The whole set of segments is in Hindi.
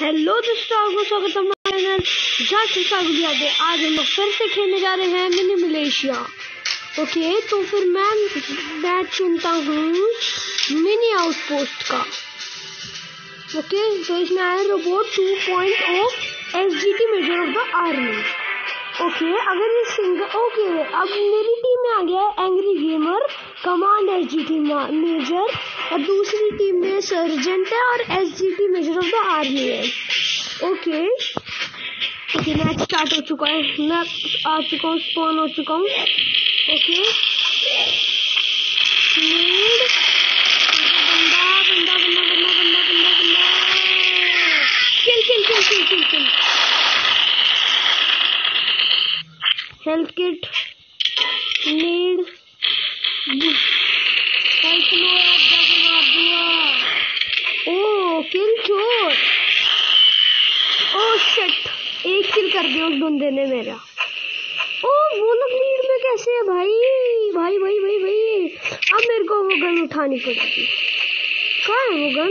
हेलो दोस्तों, आपको स्वागत है हमारे चैनल पे। आज हम लोग फिर से खेलने जा रहे हैं मिनी मलेशिया ओके तो फिर मैं मैं चुनता हूँ मिनी आउटपोस्ट का। ओके तो इसमें आया robot two point O S G T major of the army okay अगर ये सिंगल ओके अब मेरी टीम में आ गया है angry gamer command S G T major और दूसरी टीम में सर्जेंट है और S G T major of the army है। ओके ओके मैच स्टार्ट हो चुका है। मैं आ चुका हूँ स्पॉन हो चुका हूँ। ओके बंदा बंदा बंदा बंदा बंदा बंदा बंदा किल किल किल किल किल किल हेल्थ किट किल कर दिया उस बंदे ने मेरा। ओ वो लोग लीड में कैसे है भाई? भाई भाई भाई भाई। अब मेरे को वो गन उठानी पड़ेगी। कहाँ है वो गन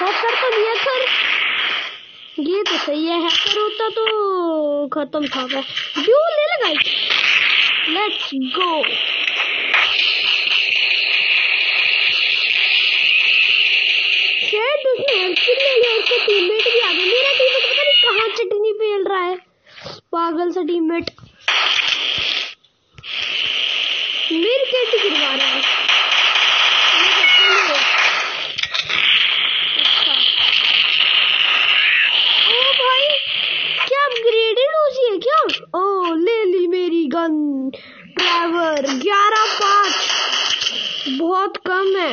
हैकर तो नहीं हैकर ये तो सही है, हैकर होता तो खत्म था मैं ड्यूल ले लगाई लेट्स गो शायद उसने टीममेट भी आ गया। मेरा टीममेट पता नहीं कहाँ चटनी पेल रहा है। पागल सा टीममेट मेरी कैसे गिरवा रहा है ओ भाई क्या अपग्रेडेड हो है क्या ओ ले ली मेरी गन ड्राइवर ग्यारह पाँच बहुत कम है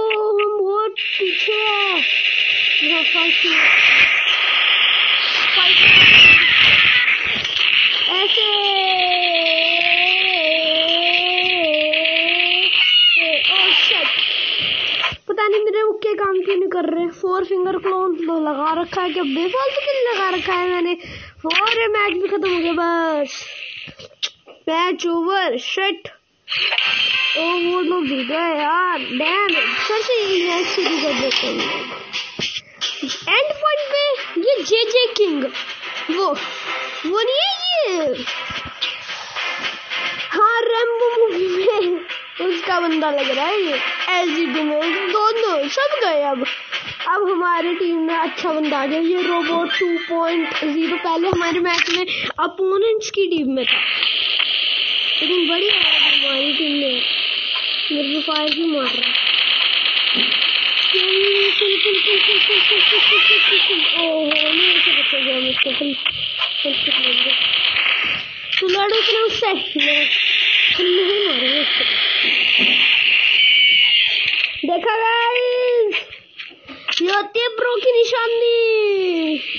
बहुत पीछे हैं ऐसे ओ शिट पता नहीं मेरे मुक्के काम क्यों नहीं कर रहे? फोर फिंगर क्लोन तो लगा रखा है क्या बेफालतू के लिए लगा रखा है मैंने? और मैच भी खत्म हो गया बस। मैच ओवर शिट ओ, वो लोग जीत गए यार। डैम सर से यही मैच शुरू कर देते हैं। एंड पॉइंट पे, ये जे जे किंग वो वो नहीं है ये? हाँ रेम्बो मूवी में उसका बंदा लग रहा है ये एल जी डी में दोनों सब गए अब। अब हमारे टीम में अच्छा बंदा आ गया। ये रोबोट टू पॉइंट ज़ीरो पहले हमारे मैच में अपोनेंट्स की टीम में था। लेकिन बड़ी हमारी टीम में मेरे को फायर भी मार रहा तू देखा गाइस ये होती है प्रो की निशानी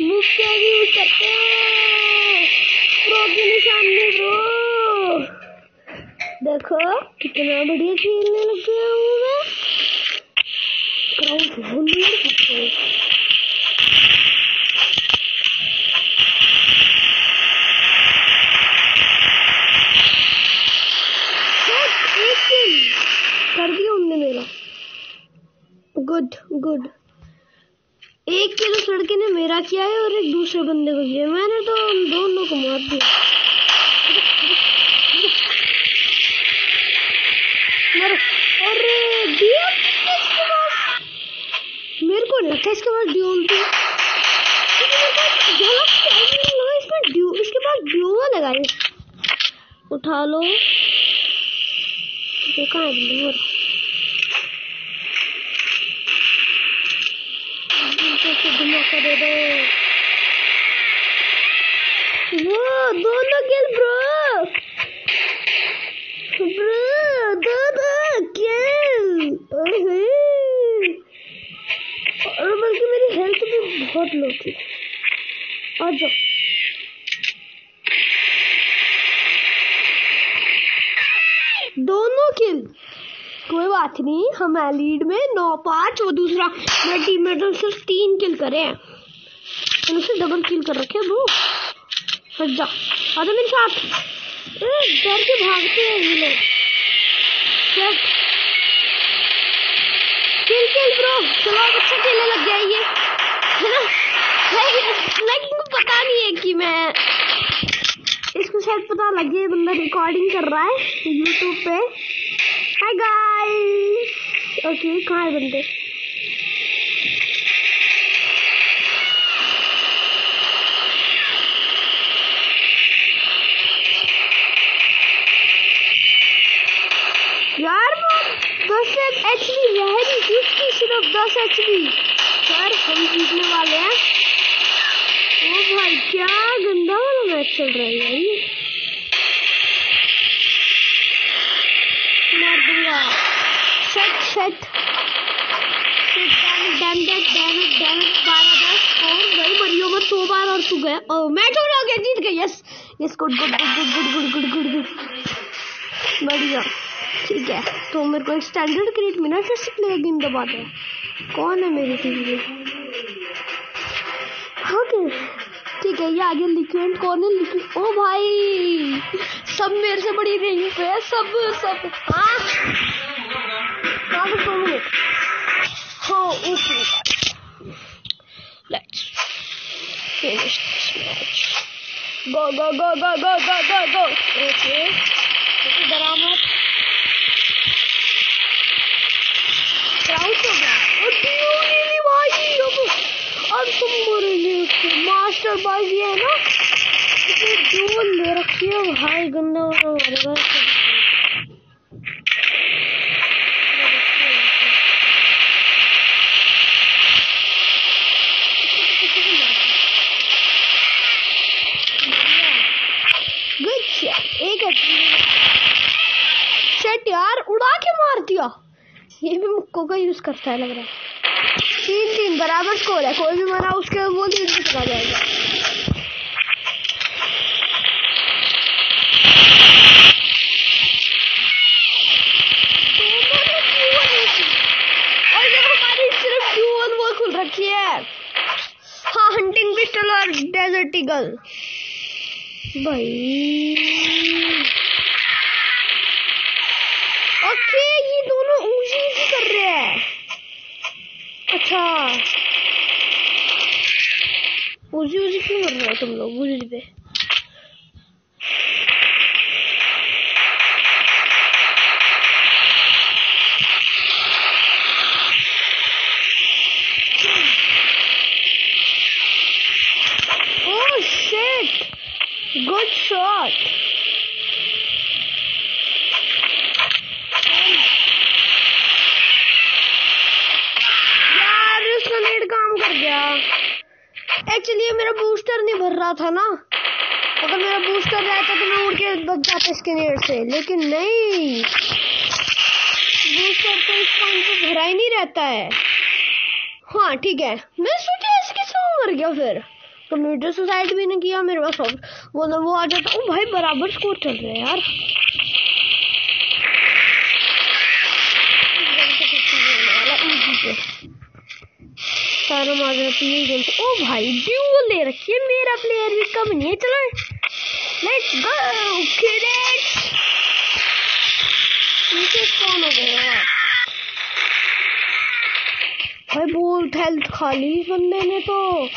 मुझसे भी यूज़ करते हैं प्रो की निशानी ब्रो देखो, कितना बढ़िया खेलने लग गया हूँ। मैं कर दिया उनने मेरा। गुड गुड एक किलो लड़के ने मेरा किया है और एक दूसरे बंदे को किया मैंने तो दोनों को मार दिया मर अरे दिया इसके पास मेरे को लगता इसके पास ड्यूल थी। इसमें इसके पास उठा लो। देखा धमाका दे दो वो, दोनों ब्रो ब्रो दो दो किल और बल्कि मेरी हेल्थ बहुत लो थी आ जाओ। दोनों किल कोई बात नहीं, हम लीड में, नौ पाँच और दूसरा मेरा टीम मेट सिर्फ़ तीन किल करे हैं। मैंने उसे डबल किल कर रखे ब्रो हट जा। मेरे साथ। डर के भागते हैं ये लोग। किल किल ब्रो चलो अच्छा खेलने लग गया ये। है ना? लाइक इनको पता नहीं है कि मैं इसको शायद पता लगे बंदा रिकॉर्डिंग कर रहा है यूट्यूब पे। हाय गाइस ओके कहाँ है बंदे? यार, वो दस एच पी रह सिर्फ़ दस एच पी यार, हम जीतने वाले हैं ओ भाई क्या मैच चल रहा है ये मार दूँगा। शट शट बार और हो रहा जीत गया yes yes good good good good good good good good बढ़िया। ठीक है। तो मेरे को एक स्टैंडर्ड क्रिएट मिला, फिर से प्ले गेम दबाते हैं। कौन है मेरी टीम में? ओके ठीक है ये आगे लिक्विड कौन है लिक्विड ओ भाई, सब मेरे से बड़ी रेंज पे है, सब सब। हाँ हाँ गो गो गो गो गो गो गो गो ओके क्राउड हो गया और अब तुम मास्टर भाई ये है ना इसे ड्यूल ले रखी है भाई गंदा वाला मारेगा एक सेट यार, उड़ा के मार दिया। ये भी मुक्को का यूज़ करता है लग रहा है। तीन तीन, बराबर स्कोर है, कोई भी मरा उसके वो लीड भी चला जाएगा और ये हमारी सिर्फ़ ड्यूअल वो खुल रखी है हाँ हंटिंग पिस्टल और डेजर्ट ईगल भाई। ओके ये दोनों ऊँची ऊँची कर रहे हैं। अच्छा। ऊँची ऊँची क्यों कर रहे हो तुम लोग? ऊँची पे। Good shot. यार उसका नेट काम कर गया। एक्चुअली मेरा बूस्टर नहीं भर रहा था ना। अगर मेरा बूस्टर रहता तो मैं उड़ के बच जाता इसके नेट से, लेकिन नहीं। बूस्टर तो इस पॉइंट पे भरा ही नहीं रहता है। हाँ ठीक है। मैं सोचा इसके वो मर गया फिर। कंप्यूटर सुसाइड भी नहीं किया मेरे पास वो वो आ जाता, ओ भाई, बराबर स्कोर चल रहा है यार। ओ भाई ड्यूल ले रखी है, मेरा प्लेयर भी कम नहीं है, चलो। लेट्स गो किड्स नीचे कौन हो गया भाई बहुत हेल्थ खाली इस बंदे ने तो।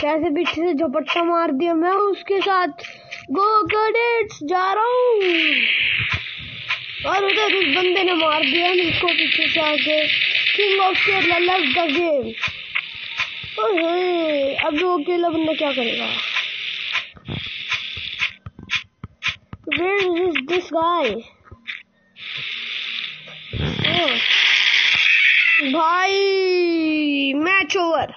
कैसे पीछे से झपट्टा मार दिया मैं उसके साथ गो कैडेट्स जा रहा हूँ। और उधर उस बंदे ने मार दिया मुझको पीछे से आके। King of Kerala love the game अब वो अकेला बंदा क्या करेगा. भाई match over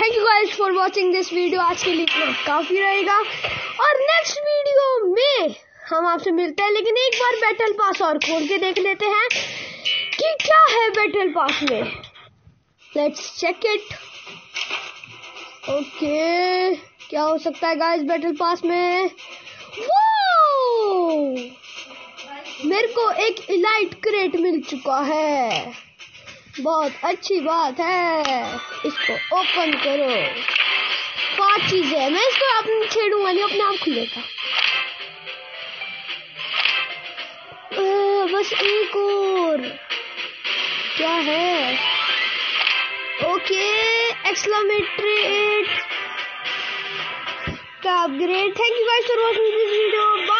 thank you guys for watching this video आज के लिए काफ़ी रहेगा। और नेक्स्ट वीडियो में हम आपसे मिलते हैं, लेकिन एक बार बैटल पास और खोल के देख लेते हैं कि क्या है बैटल पास में। लेट्स चेक इट ओके क्या हो सकता है गाइस बैटल पास में? मेरे को एक इलाइट क्रेट मिल चुका है। बहुत अच्छी बात है। इसको ओपन करो। पाँच चीज़ें मैं इसको अपने छेड़ूँगा नहीं, अपने आप खुलेगा बस एक और। क्या है? ओके एक्सलामेट्री का upgrade thank you guys for watching this video bye